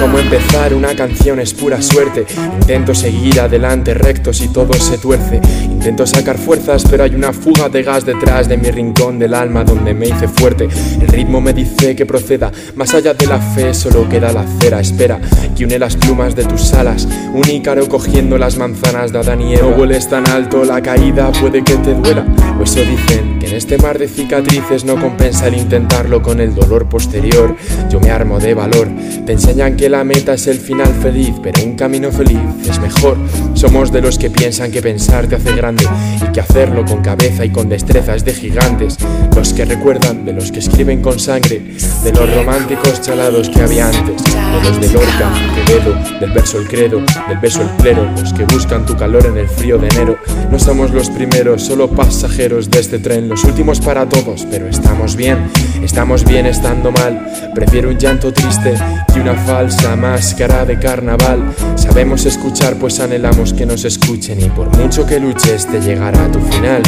cómo empezar una canción es pura suerte. Intento seguir adelante rectos y todo se tuerce. Intento sacar fuerzas, pero hay una fuga de gas detrás de mi rincón del alma donde me hice fuerte. El ritmo me dice que proceda, más allá de la fe solo queda la cera. Espera, que une las plumas de tus alas. Un ícaro cogiendo las manzanas de Adán y Eva. No vueles tan alto, la caída puede que te duela. O eso dicen, este mar de cicatrices no compensa el intentarlo con el dolor posterior. Yo me armo de valor. Te enseñan que la meta es el final feliz, pero un camino feliz es mejor. Somos de los que piensan que pensar te hace grande y que hacerlo con cabeza y con destreza es de gigantes. Los que recuerdan de los que escriben con sangre, de los románticos chalados que había antes, de los de Lorca, Quevedo, del verso el credo, del beso el clero, los que buscan tu calor en el frío de enero. No somos los primeros, solo pasajeros de este tren, los últimos para todos, pero estamos bien, estamos bien estando mal. Prefiero un llanto triste que una falsa máscara de carnaval. Sabemos escuchar, pues anhelamos que nos escuchen, y por mucho que luches, te llegará a tu final.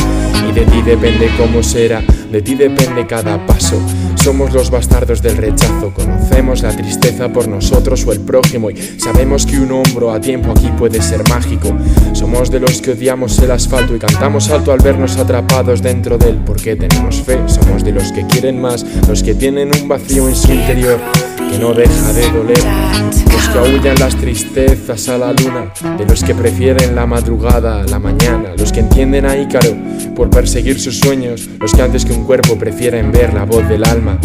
Y de ti depende cómo será, de ti depende cada paso. Somos los bastardos del rechazo, conocemos la tristeza por nosotros o el prójimo y sabemos que un hombro a tiempo aquí puede ser mágico. Somos de los que odiamos el asfalto y cantamos alto al vernos atrapados dentro de él porque tenemos fe. Somos de los que quieren más, los que tienen un vacío en su interior que no deja de doler. Los que aullan las tristezas a la luna, de los que prefieren la madrugada a la mañana, los que entienden a Ícaro por perseguir sus sueños, los que antes que un cuerpo prefieren ver la voz del alma.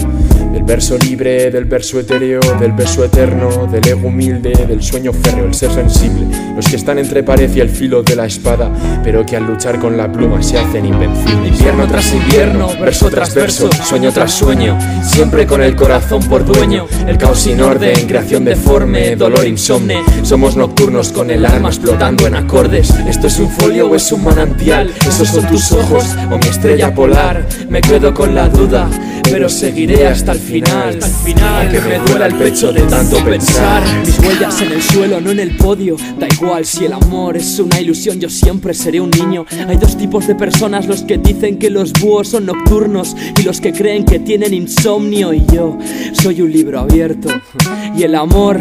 Del verso libre, del verso etéreo, del beso eterno, del ego humilde, del sueño férreo, el ser sensible. Los que están entre pared y el filo de la espada, pero que al luchar con la pluma se hacen invencibles. Invierno tras invierno, verso tras verso, sueño tras sueño, siempre con el corazón por dueño. El caos sin orden, creación deforme, dolor insomne. Somos nocturnos con el alma explotando en acordes. ¿Esto es un folio o es un manantial? ¿Esos son tus ojos o mi estrella polar? Me quedo con la duda pero seguiré hasta el final, hasta el final, aunque me duela el pecho de tanto pensar. Mis huellas en el suelo, no en el podio. Da igual si el amor es una ilusión, yo siempre seré un niño. Hay dos tipos de personas, los que dicen que los búhos son nocturnos y los que creen que tienen insomnio. Y yo soy un libro abierto. Y el amor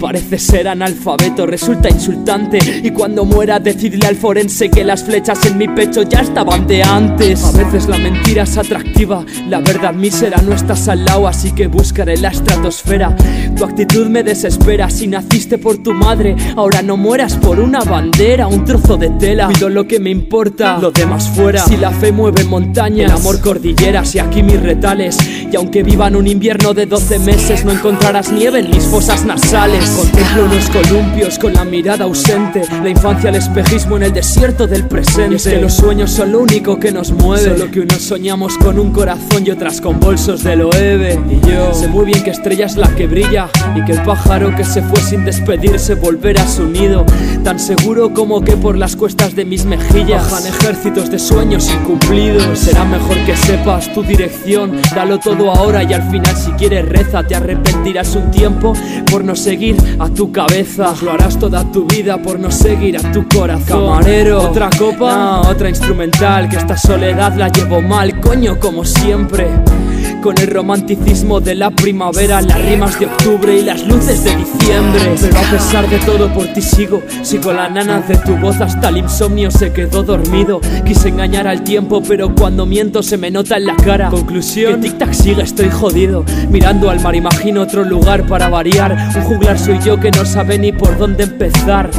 Parece ser analfabeto, resulta insultante. Y cuando muera, decidle al forense que las flechas en mi pecho ya estaban de antes. A veces la mentira es atractiva, la verdad mísera no estás al lado, así que buscaré la estratosfera. Tu actitud me desespera. Si naciste por tu madre, ahora no mueras por una bandera, un trozo de tela. Cuido lo que me importa, lo demás fuera. Si la fe mueve montañas, el amor cordilleras y aquí mis retales. Y aunque vivan un invierno de 12 meses, no encontrarás nieve en mis fosas nasales. Contemplo unos columpios con la mirada ausente. La infancia al espejismo en el desierto del presente. Y es que los sueños son lo único que nos mueve. Solo que unos soñamos con un corazón y otras con bolsos de loeve Y yo sé muy bien que estrella es la que brilla Y que el pájaro que se fue sin despedirse volverá a su nido. Tan seguro como que por las cuestas de mis mejillas Bajan ejércitos de sueños incumplidos. Será mejor que sepas tu dirección. Dalo todo ahora y al final si quieres reza. Te arrepentirás un tiempo por no seguir a tu cabeza. Lo harás toda tu vida por no seguir a tu corazón. Camarero, otra copa, otra instrumental. Que esta soledad la llevo mal, coño, como siempre. Con el romanticismo de la primavera, las rimas de octubre y las luces de diciembre. Pero a pesar de todo, por ti sigo. Sigo la nana de tu voz hasta el insomnio se quedó dormido. Quise engañar al tiempo, pero cuando miento se me nota en la cara. Conclusión: que tic-tac sigue, estoy jodido. Mirando al mar, imagino otro lugar para variar. Un juglar soy yo que no sabe ni por dónde empezar.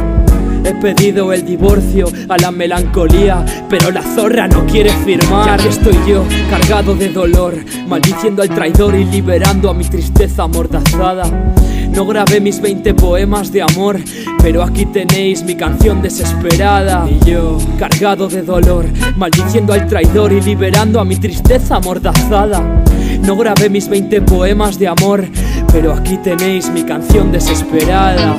He pedido el divorcio a la melancolía, pero la zorra no quiere firmar. Estoy yo, cargado de dolor, maldiciendo al traidor y liberando a mi tristeza amordazada. No grabé mis 20 poemas de amor, pero aquí tenéis mi canción desesperada. Y yo, cargado de dolor, maldiciendo al traidor y liberando a mi tristeza amordazada. No grabé mis 20 poemas de amor, pero aquí tenéis mi canción desesperada.